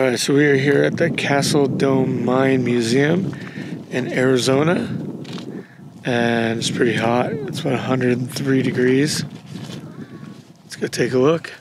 All right, so we are here at the Castle Dome Mine Museum in Arizona, and it's pretty hot. It's about 103 degrees. Let's go take a look.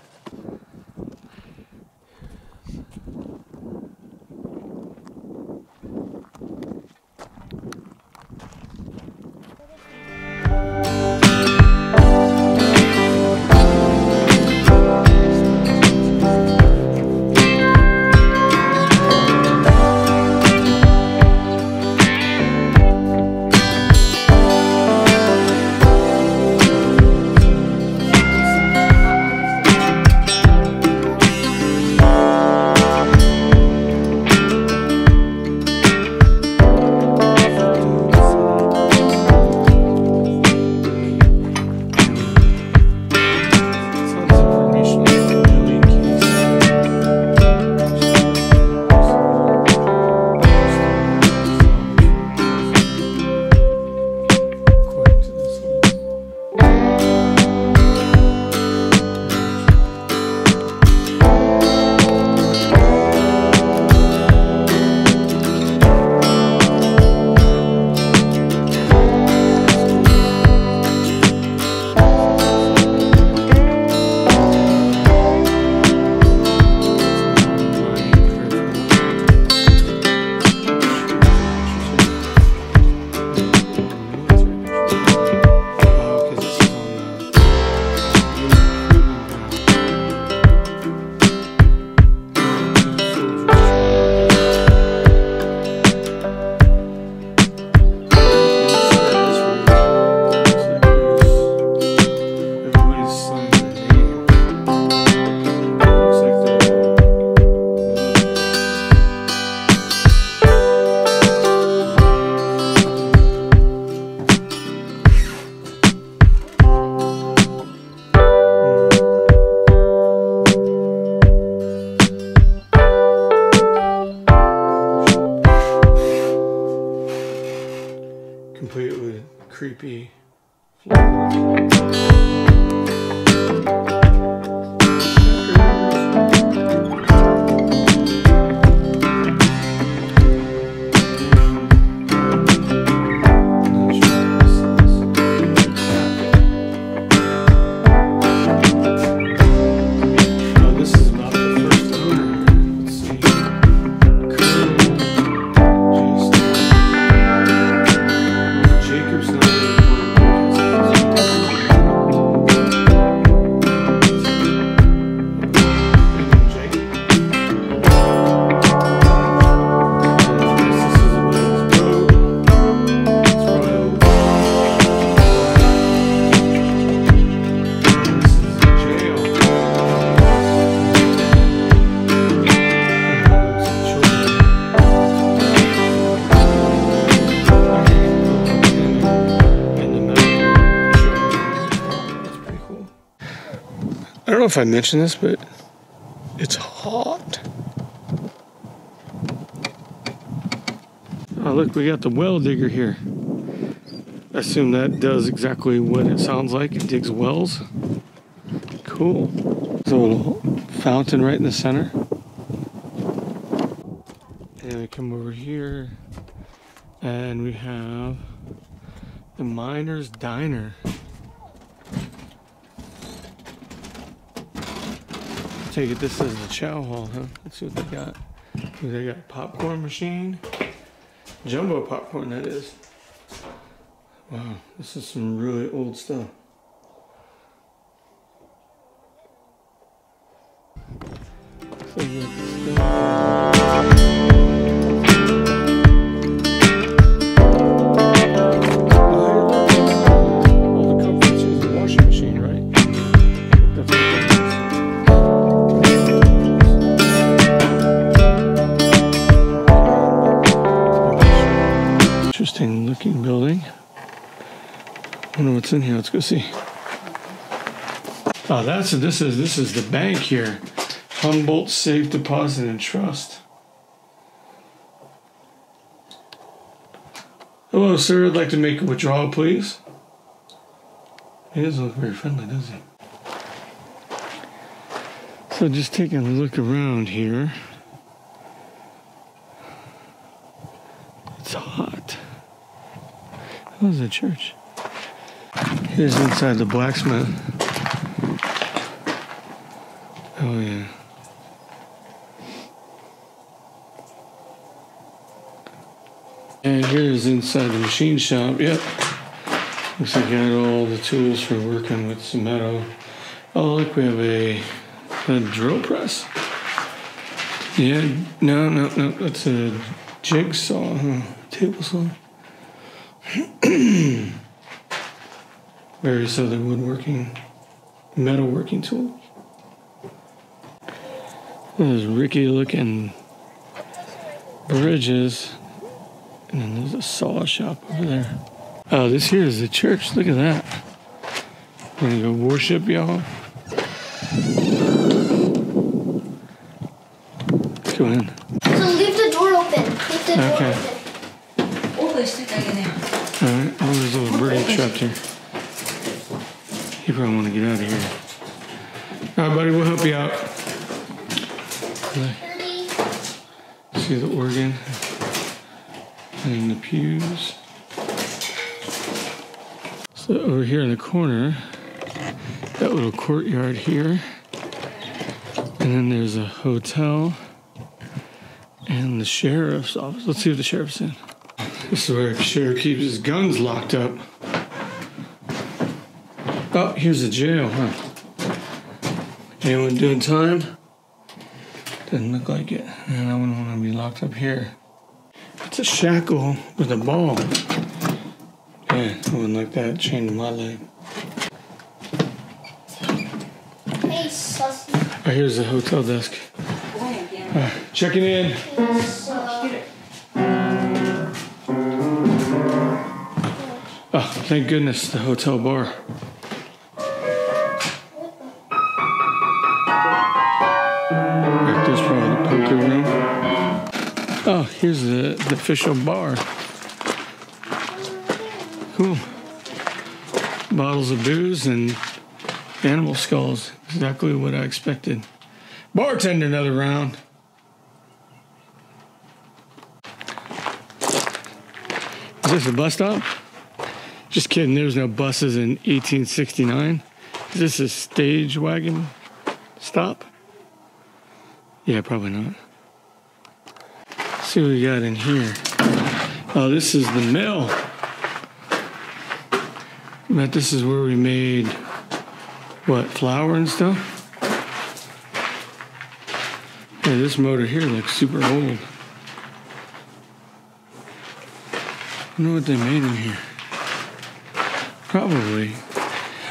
If I mentioned this, but it's hot. Oh, look, we got the well digger here. I assume that does exactly what it sounds like. It digs wells. Cool. There's a little fountain right in the center. And we come over here, and we have the Miner's Diner. Take it this is the chow hall, huh? Let's see what they got. They got a popcorn machine. Jumbo popcorn, that is. Wow, this is some really old stuff. Let's go see. Oh, that's this is this is the bank here, Humboldt Safe Deposit and Trust. Hello, sir. I'd like to make a withdrawal, please. He doesn't look very friendly, does he? So just taking a look around here. It's hot. That was a church. Here's inside the blacksmith. Oh yeah. And here's inside the machine shop. Yep. Looks like I got all the tools for working with some metal. Oh, look, we have a, a drill press. Yeah, no, no, no, that's a jigsaw, huh? Table saw. various other woodworking, metalworking tools. There's Ricky looking bridges, and then there's a saw shop over there. Oh, this here is the church. Look at that. We're gonna go worship y'all. Go in. So leave the door open. Leave the door okay. open. All right. Oh, there's a little birdie trapped here. Pews. So over here in the corner, that little courtyard here, and then there's a hotel and the sheriff's office. Let's see if the sheriff's in. This is where the sheriff keeps his guns locked up. Oh, here's the jail, huh? Anyone doing time? Doesn't look like it. And I wouldn't want to be locked up here. A shackle with a ball. Yeah, I wouldn't like that chain to my leg. Hey, Oh, here's the hotel desk. Uh, checking in. Oh, thank goodness, the hotel bar. Here's the, the official bar. Cool. Bottles of booze and animal skulls. Exactly what I expected. Bartender, another round. Is this a bus stop? Just kidding, there's no buses in 1869. Is this a stage wagon stop? Yeah, probably not. See what we got in here. Oh, this is the mill. Bet this is where we made what flour and stuff. Yeah, this motor here looks super old. I wonder what they made in here. Probably.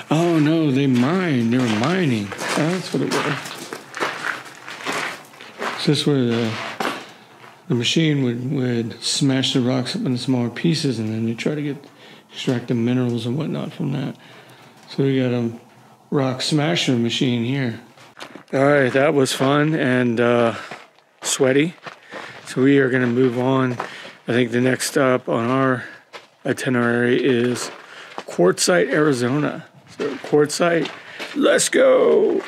Oh no, they mined. They were mining. That's what it was. Is this where the the machine would, would smash the rocks up into smaller pieces and then they try to get extract the minerals and whatnot from that. So we got a rock smasher machine here. All right, that was fun and uh, sweaty. So we are going to move on. I think the next stop on our itinerary is Quartzsite, Arizona. So Quartzsite, let's go.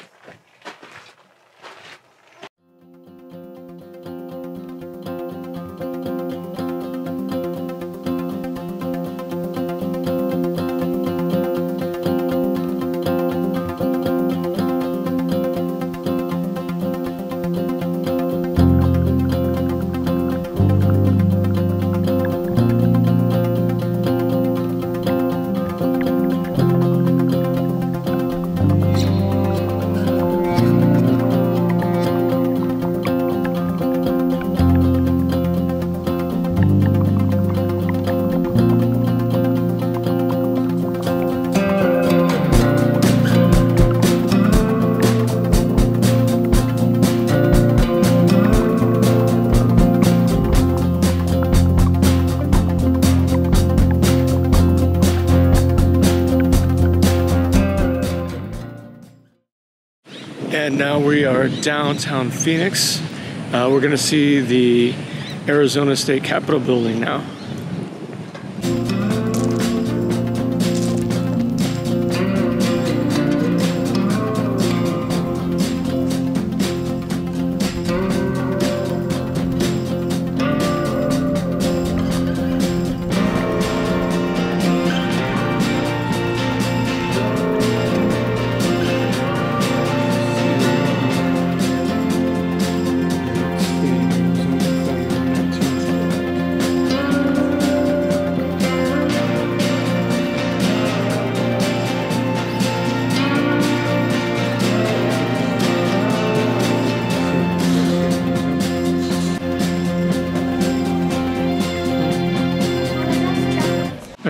Now we are downtown Phoenix. Uh, we're going to see the Arizona State Capitol building now.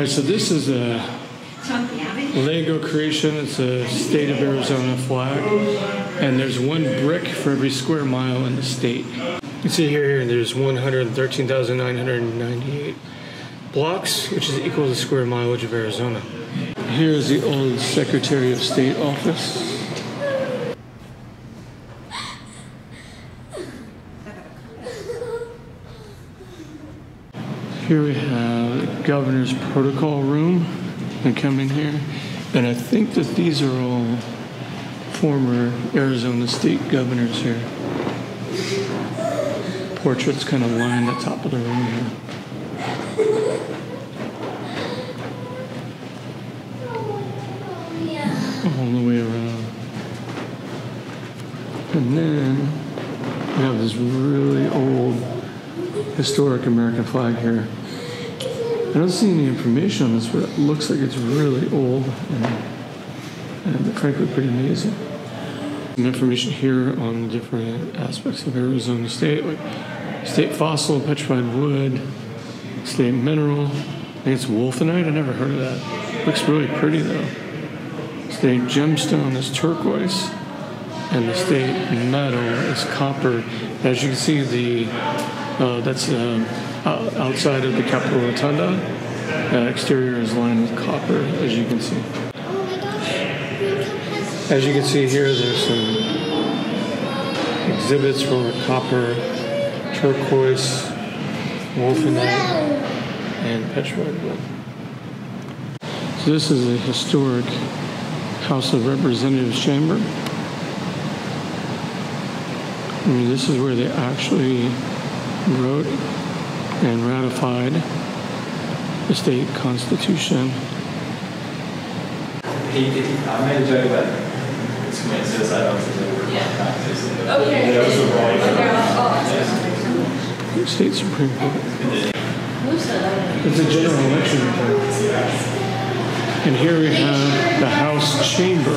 So this is a Lego creation. It's a state of Arizona flag, and there's one brick for every square mile in the state. You see here, there's 113,998 blocks, which is equal to the square mileage of Arizona. Here's the old Secretary of State office. Here we have governor's protocol room. And come in here, and I think that these are all former Arizona state governors here. Portraits kind of line the top of the room here. All the way around. And then we have this really old historic American flag here. I don't see any information on this, but it looks like it's really old and, and frankly pretty amazing. Some information here on different aspects of Arizona State, like state fossil, petrified wood, state mineral. I think it's wulfenite. I never heard of that. Looks really pretty though. State gemstone is turquoise, and the state metal is copper. As you can see, the uh, that's uh, outside of the Capitol Rotunda. Uh, exterior is lined with copper, as you can see. As you can see here, there's some exhibits for copper, turquoise, wulfenite, and wood. So this is a historic House of Representatives chamber. I mean, this is where they actually wrote and ratified the state constitution. He, I made a joke about committing suicide officers yeah. practice. Okay. That was the wrong State Supreme Court. It's a general election. And here we have the House chamber.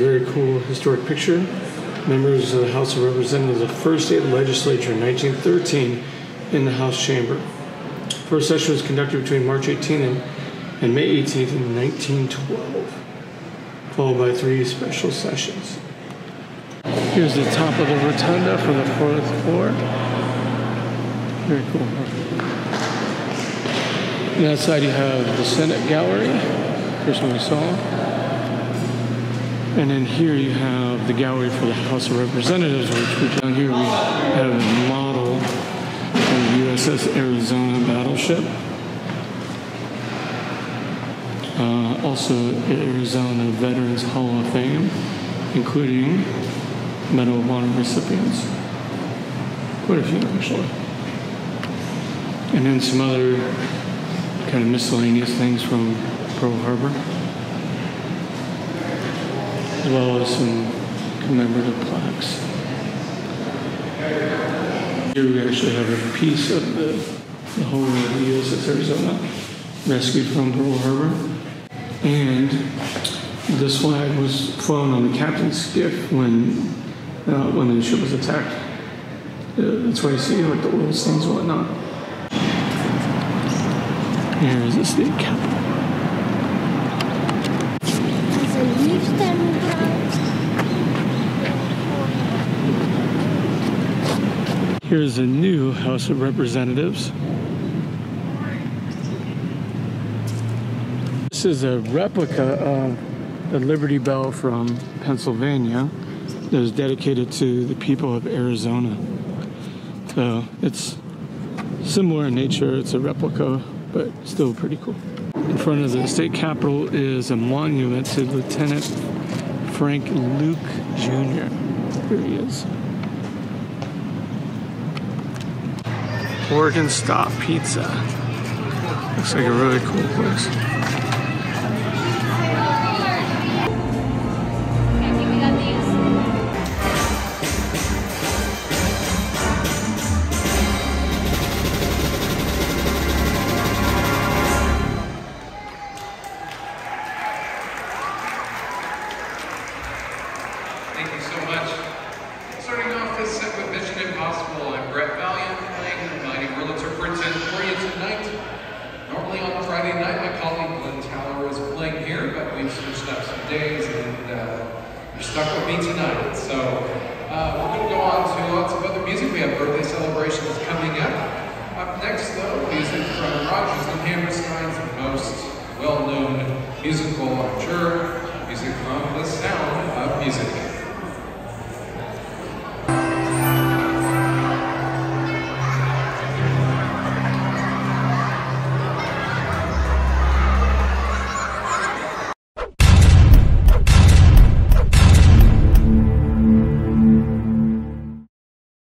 Very cool historic picture. Members of the House of Representatives of the first state legislature in 1913 in the House chamber. First session was conducted between March 18 and, and May 18th in 1912, followed by three special sessions. Here's the top of the rotunda for the fourth floor. Very cool. On And outside you have the Senate gallery. First one we saw. And then here you have the gallery for the House of Representatives, which down here we have a model of the USS Arizona battleship. Uh, also, Arizona Veterans Hall of Fame, including Medal of Honor recipients. Quite a few, actually. And then some other kind of miscellaneous things from Pearl Harbor well as some commemorative plaques. Here we actually have a piece of the, the whole of the USS Arizona rescued from Pearl Harbor. And this flag was flown on the captain's skiff when uh, when the ship was attacked. That's why you see like the oil stains and whatnot. Here is the state. Here's a new House of Representatives. This is a replica of the Liberty Bell from Pennsylvania that was dedicated to the people of Arizona. So it's similar in nature, it's a replica, but still pretty cool. In front of the state capitol is a monument to Lieutenant Frank Luke Jr. Here he is. Organ Stop Pizza. Looks like a really cool place.